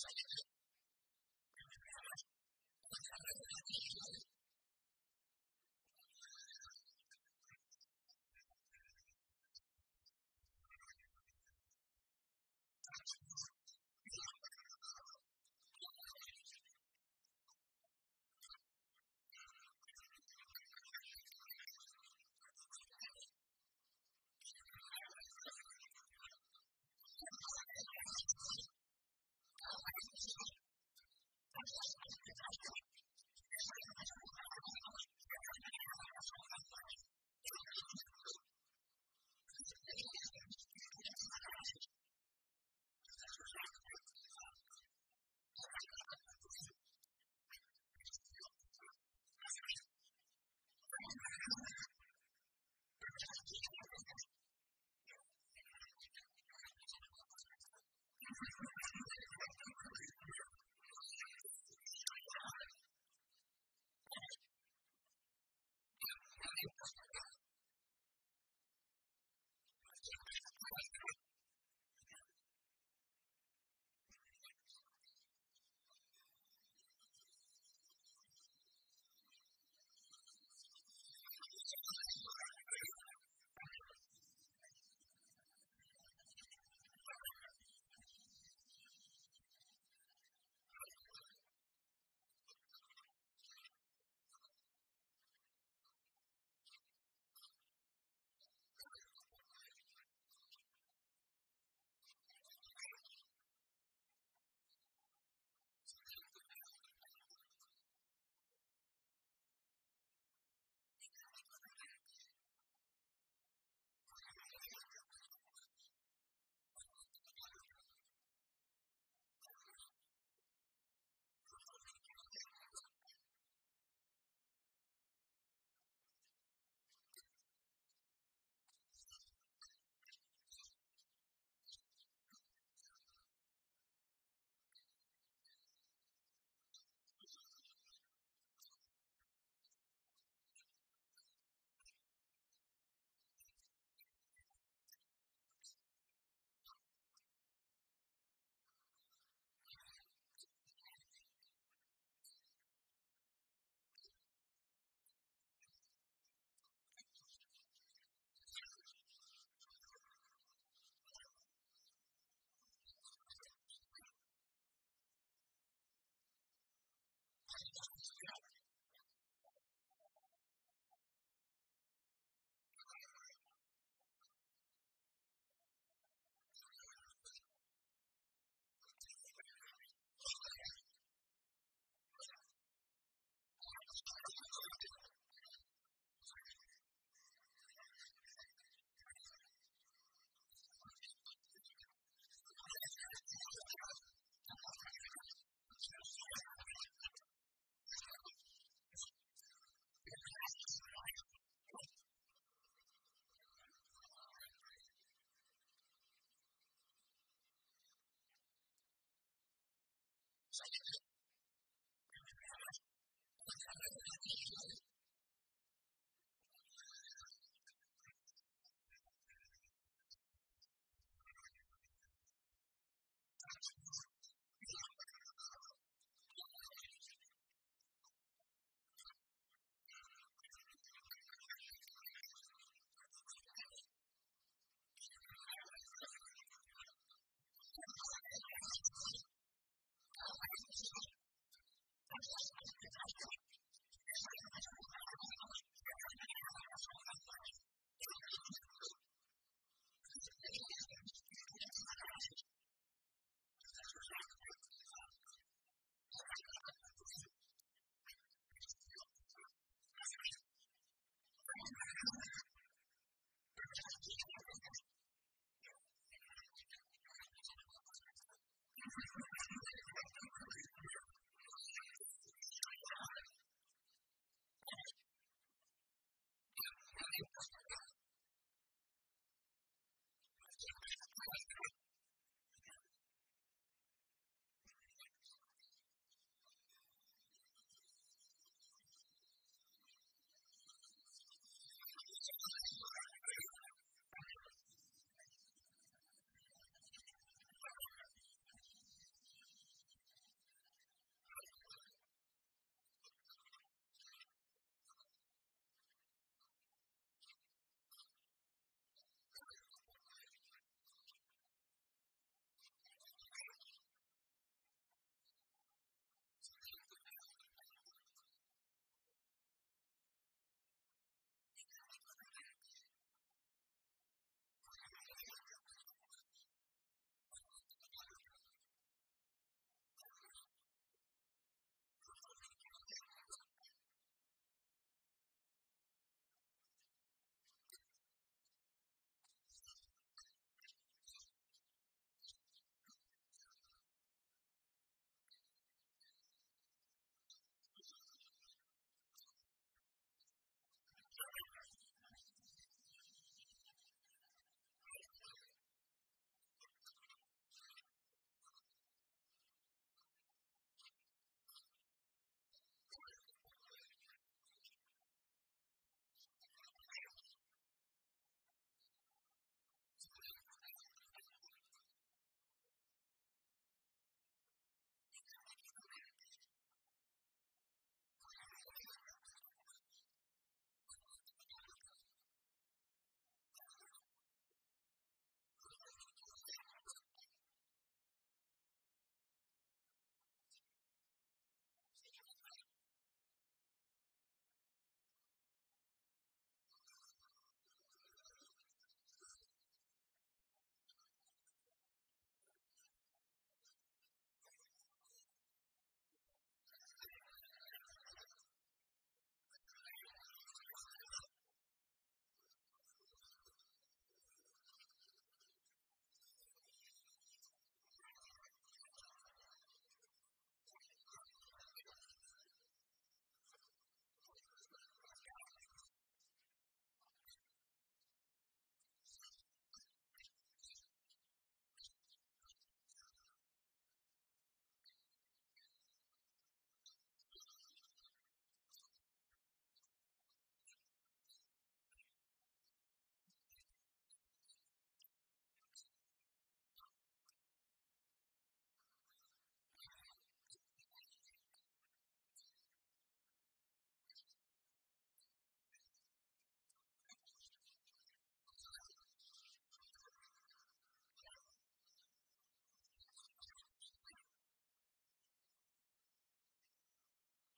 So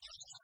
you